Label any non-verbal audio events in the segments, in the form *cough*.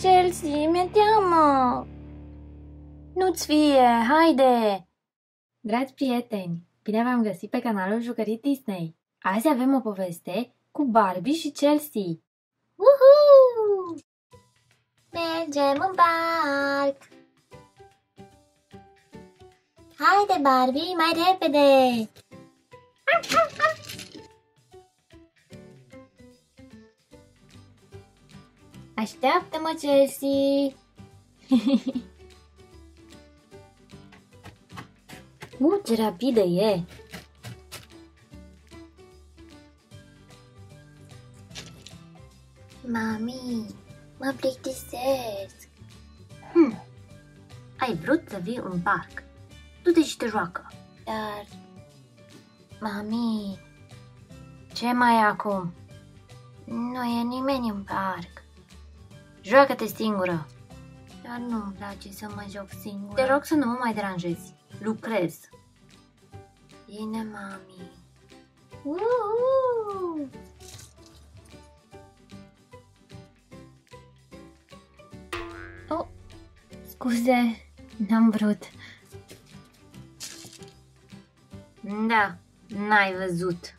Chelsea, mi-e teamă! Nu-ți fie, haide! Dragi prieteni, bine v-am găsit pe canalul Jucării Disney. Azi avem o poveste cu Barbie și Chelsea. Uhu! Mergem în parc! Haide, Barbie, mai repede! Așteaptă-mă, Chelsea! *laughs* uh, ce rapidă e! Mami, mă plictisesc! Hm. Ai vrut să vii în parc. Du-te și te joacă. Dar, mami, Ce mai e acum? nu e nimeni în parc. Joacă-te singură. Dar nu-mi place să mă joc singură. Te rog să nu mă mai deranjezi. Lucrez. Bine, mami. Uhu! Oh, scuze, n-am vrut. Da, n-ai văzut.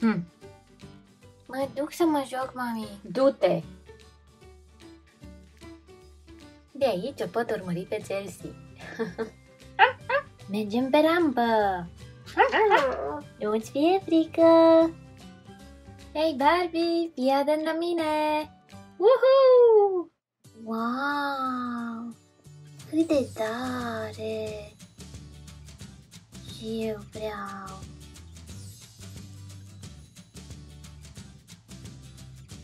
Hm, Mă duc să mă joc, mami. du-te! De aici o pot urmări pe Chelsea. *laughs* Mergem pe rampă! Nu-ți fie frică! Hei, Barbie, fii atent la mine! Woohoo! Wow! Cât de tare! Și eu vreau.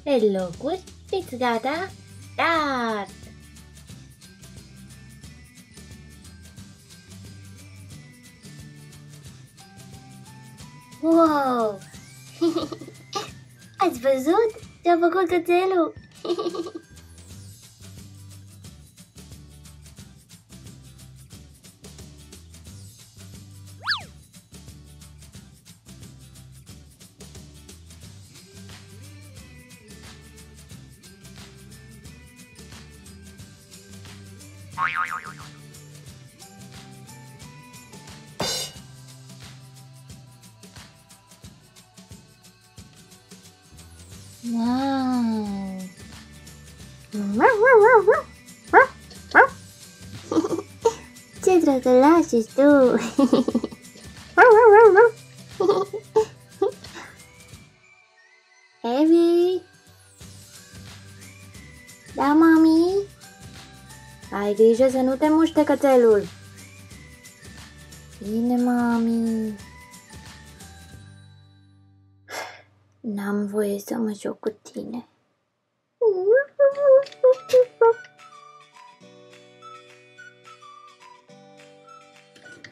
Pe locuri, fiți gata? Start! Wow! Ați văzut ce-a făcut cățelul? Wow! *laughs* Ce drăgălaș ești tu! *laughs* Evi! Da, mami? Ai grijă să nu te muște cățelul! Bine, mami. N-am voie să mă joc cu tine.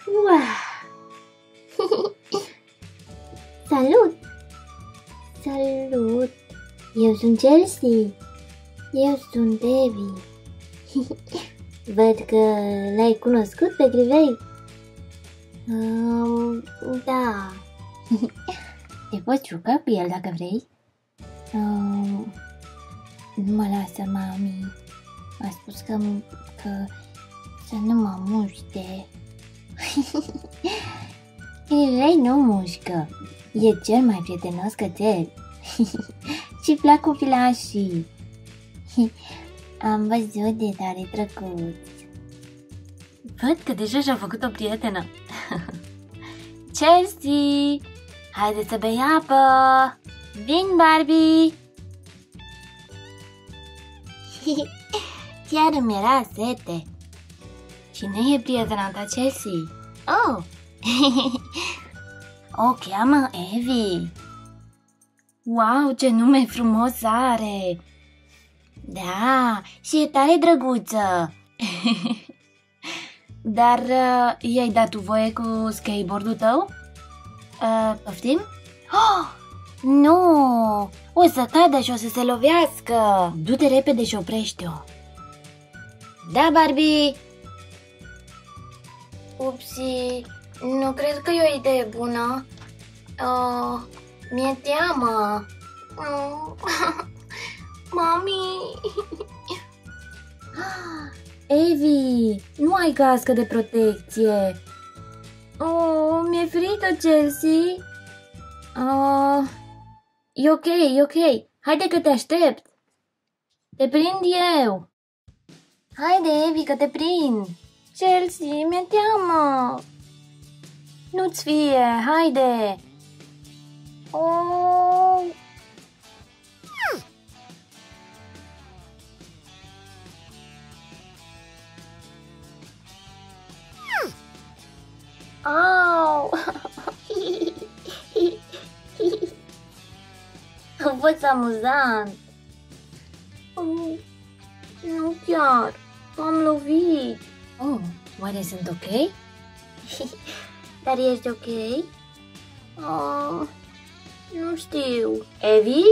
Wow! *laughs* Salut! Salut! Eu sunt Chelsea. Eu sunt Evi. *laughs* Văd că l-ai cunoscut pe Grivei. Um, da. *laughs* Te poți juca cu el dacă vrei? Um, nu mă lasă mami. A spus că, că să nu mă muște. *laughs* Grivei nu mușcă. E cel mai prietenos cățel. *laughs* și plac copilașii. *laughs* Am văzut de tare drăguț. Văd că deja și-a făcut o prietenă. Chelsea! Haide să bei apă! Vin, Barbie! *laughs* Chiar îmi era sete. Cine e prietena ta, Chelsea? Oh! *laughs* O cheamă Evi. Wow, ce nume frumos are! da, și e tare drăguță. *laughs* Dar uh, i-ai dat tu voie cu skateboardul tău? Uh, poftim? Oh, Nu! O să cadă și o să se lovească. du-te repede și oprește-o. Da, Barbie? Upsi, nu cred că e o idee bună. Uh, mi-e teamă. Mm. *laughs* Mami! *gasps* Evi, nu ai cască de protecție. Oh, mi-e frică, Chelsea. Oh, e ok, e ok. Haide că te aștept. Te prind eu. Haide, Evi, că te prind. Chelsea, mi-e teamă. Nu-ți fie, haide. Oh. Au! A fost amuzant. Oh, nu chiar. M-am lovit. Oh, oare sunt ok? Dar ești ok? Oh, nu știu. Evi?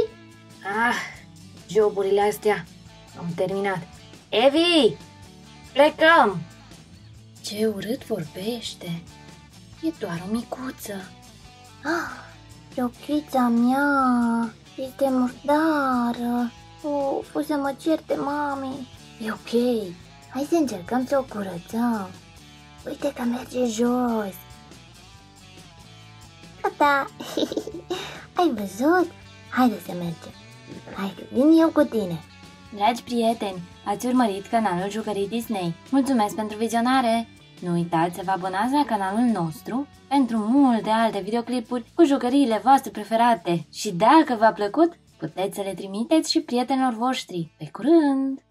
Ah, joburile astea. Am terminat. Evi! Plecăm! Ce urât vorbește. E doar o micuță. Ah, rochița mea este murdară. Uf, o să mă certe mami. E ok. Hai să încercăm să o curățăm. Uite că merge jos. Gata! *laughs* Ai văzut? Haide să mergem. Haide, vin eu cu tine. Dragi prieteni, ați urmărit canalul Jucării Disney. Mulțumesc pentru vizionare! Nu uitați să vă abonați la canalul nostru pentru multe alte videoclipuri cu jucăriile voastre preferate și dacă v-a plăcut, puteți să le trimiteți și prietenilor voștri. Pe curând!